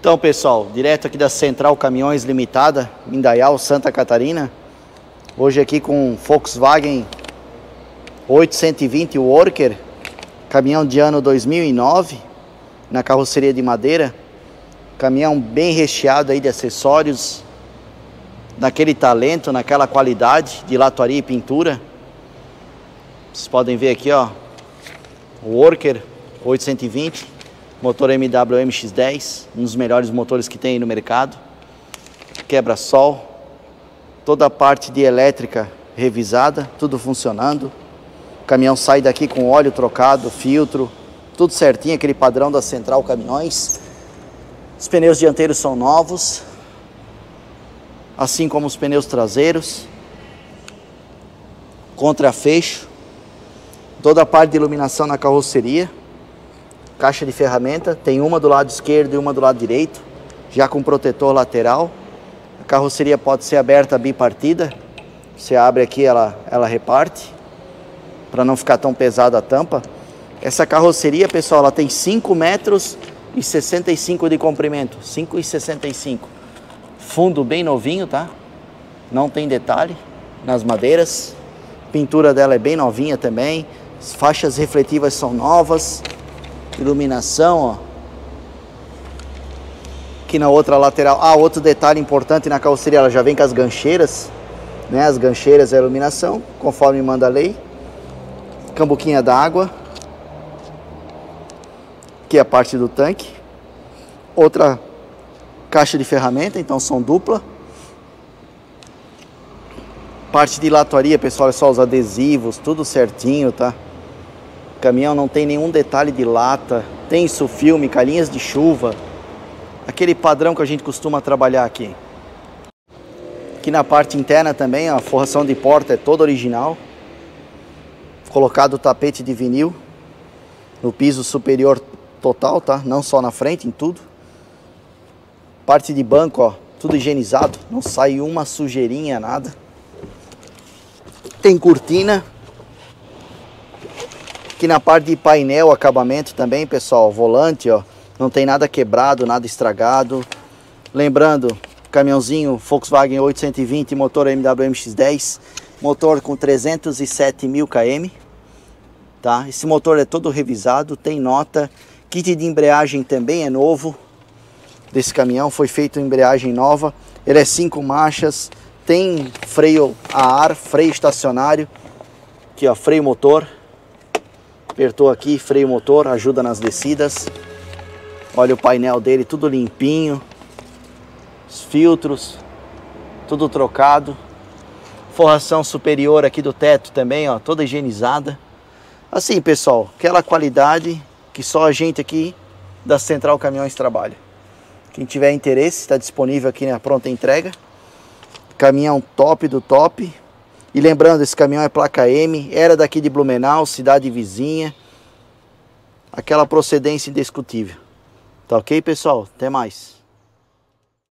Então, pessoal, direto aqui da Central Caminhões Limitada, Indaial, Santa Catarina. Hoje aqui com Volkswagen 820 Worker, caminhão de ano 2009, na carroceria de madeira. Caminhão bem recheado aí de acessórios, naquele talento, naquela qualidade de latoaria e pintura. Vocês podem ver aqui, ó, o Worker 820 Motor MW MX-10, um dos melhores motores que tem aí no mercado. Quebra-sol, toda a parte de elétrica revisada, tudo funcionando. O caminhão sai daqui com óleo trocado, filtro, tudo certinho, aquele padrão da Central Caminhões. Os pneus dianteiros são novos, assim como os pneus traseiros. Contra-fecho, toda a parte de iluminação na carroceria caixa de ferramenta, tem uma do lado esquerdo e uma do lado direito, já com protetor lateral. A carroceria pode ser aberta bipartida, você abre aqui, ela, ela reparte, para não ficar tão pesada a tampa. Essa carroceria, pessoal, ela tem 5 metros e 65 de comprimento, 5,65. Fundo bem novinho, tá? Não tem detalhe nas madeiras. Pintura dela é bem novinha também. As faixas refletivas são novas iluminação, ó. Aqui na outra lateral, ah, outro detalhe importante na carroceria, ela já vem com as gancheiras, né? As gancheiras e a iluminação, conforme manda a lei. Cambuquinha d'água. Aqui é a parte do tanque. Outra caixa de ferramenta, então são dupla. Parte de latoaria, pessoal, é só os adesivos, tudo certinho, tá? Caminhão não tem nenhum detalhe de lata, tem isso filme, calinhas de chuva, aquele padrão que a gente costuma trabalhar aqui. Aqui na parte interna também a forração de porta é toda original. Colocado o tapete de vinil no piso superior total, tá? Não só na frente, em tudo. Parte de banco, ó, tudo higienizado, não sai uma sujeirinha, nada. Tem cortina, Aqui na parte de painel, acabamento também, pessoal, volante, ó, não tem nada quebrado, nada estragado. Lembrando, caminhãozinho Volkswagen 820, motor MW MX-10, motor com 307 mil km, tá? Esse motor é todo revisado, tem nota, kit de embreagem também é novo desse caminhão, foi feito embreagem nova, ele é cinco marchas, tem freio a ar, freio estacionário, aqui ó, freio motor, Apertou aqui, freio motor, ajuda nas descidas. Olha o painel dele, tudo limpinho. Os filtros, tudo trocado. Forração superior aqui do teto também, ó, toda higienizada. Assim, pessoal, aquela qualidade que só a gente aqui da Central Caminhões trabalha. Quem tiver interesse, está disponível aqui na pronta entrega. Caminhão top do top. E lembrando, esse caminhão é placa M, era daqui de Blumenau, cidade vizinha. Aquela procedência indiscutível. Tá ok, pessoal? Até mais.